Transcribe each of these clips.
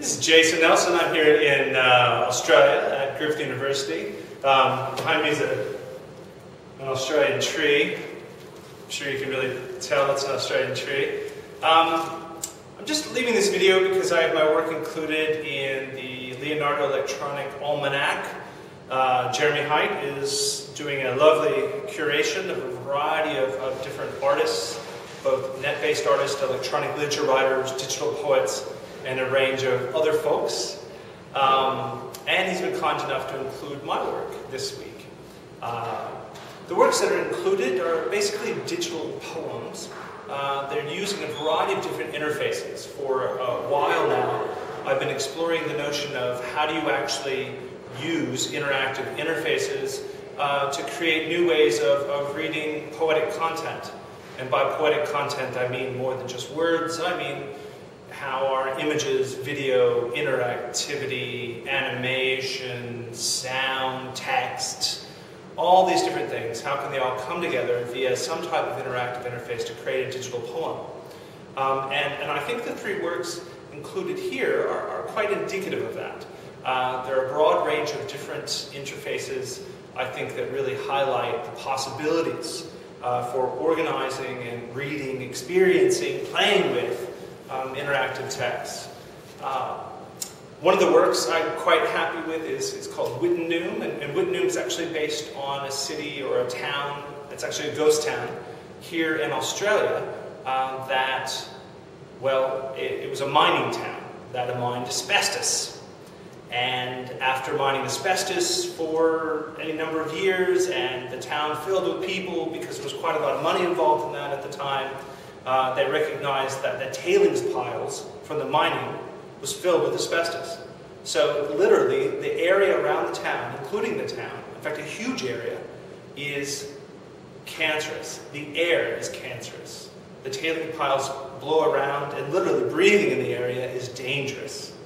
This is Jason Nelson. I'm here in uh, Australia at Griffith University. Um, behind me is a, an Australian tree. I'm sure you can really tell it's an Australian tree. Um, I'm just leaving this video because I have my work included in the Leonardo Electronic Almanac. Uh, Jeremy Hight is doing a lovely curation of a variety of, of different artists, both net-based artists, electronic literature writers, digital poets, and a range of other folks. Um, and he's been kind enough to include my work this week. Uh, the works that are included are basically digital poems. Uh, they're using a variety of different interfaces. For a while now, I've been exploring the notion of how do you actually use interactive interfaces uh, to create new ways of, of reading poetic content. And by poetic content, I mean more than just words. I mean images, video, interactivity, animation, sound, text, all these different things, how can they all come together via some type of interactive interface to create a digital poem? Um, and, and I think the three works included here are, are quite indicative of that. Uh, there are a broad range of different interfaces, I think, that really highlight the possibilities uh, for organizing and reading, experiencing, playing with um, interactive text. Uh, one of the works I'm quite happy with is, is called Wittenoom, and, and is actually based on a city or a town, it's actually a ghost town, here in Australia, uh, that, well, it, it was a mining town that mined asbestos. And after mining asbestos for any number of years, and the town filled with people because there was quite a lot of money involved in that at the time, uh, they recognized that the tailings piles from the mining was filled with asbestos. So literally, the area around the town, including the town, in fact a huge area, is cancerous. The air is cancerous. The tailing piles blow around, and literally breathing in the area is dangerous.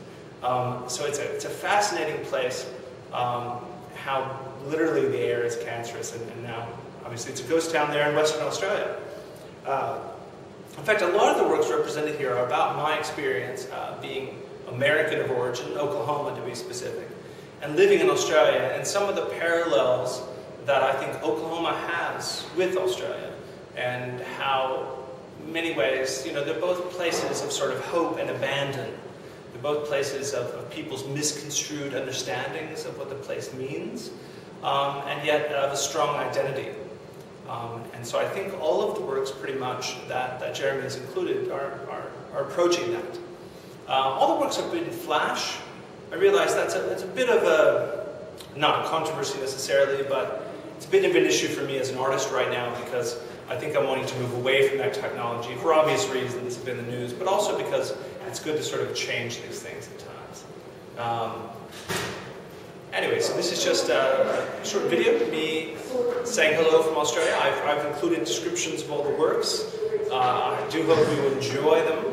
Um, so it's a, it's a fascinating place, um, how literally the air is cancerous, and, and, now obviously it's a ghost town there in Western Australia. Uh, in fact, a lot of the works represented here are about my experience uh, being American of origin, Oklahoma to be specific, and living in Australia, and some of the parallels that I think Oklahoma has with Australia, and how many ways, you know, they're both places of sort of hope and abandon. They're both places of, of people's misconstrued understandings of what the place means, um, and yet of a strong identity. Um, and so I think all of the works pretty much that, that Jeremy has included are, are, are approaching that. Uh, all the works have been Flash. I realize that's a, that's a bit of a, not a controversy necessarily, but it's a bit of an issue for me as an artist right now because I think I'm wanting to move away from that technology for obvious reasons have been the news, but also because it's good to sort of change these things at times. Um, anyway, so this is just a short video of me saying hello from Australia. I've, I've included descriptions of all the works. Uh, I do hope you enjoy them.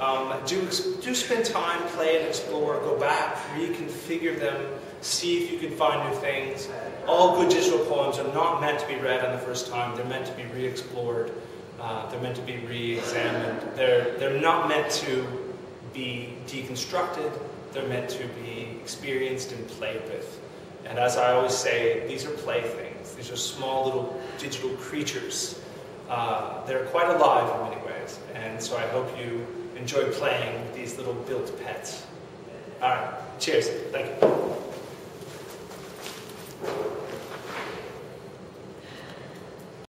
Um, do, do spend time, play and explore, go back, reconfigure them, see if you can find new things. All good digital poems are not meant to be read on the first time. They're meant to be re-explored. Uh, they're meant to be re-examined. They're, they're not meant to be deconstructed. They're meant to be experienced and played with. And as I always say, these are playthings. These are small little digital creatures. Uh, they're quite alive in many ways. And so I hope you enjoy playing with these little built pets. All right, cheers. Thank you.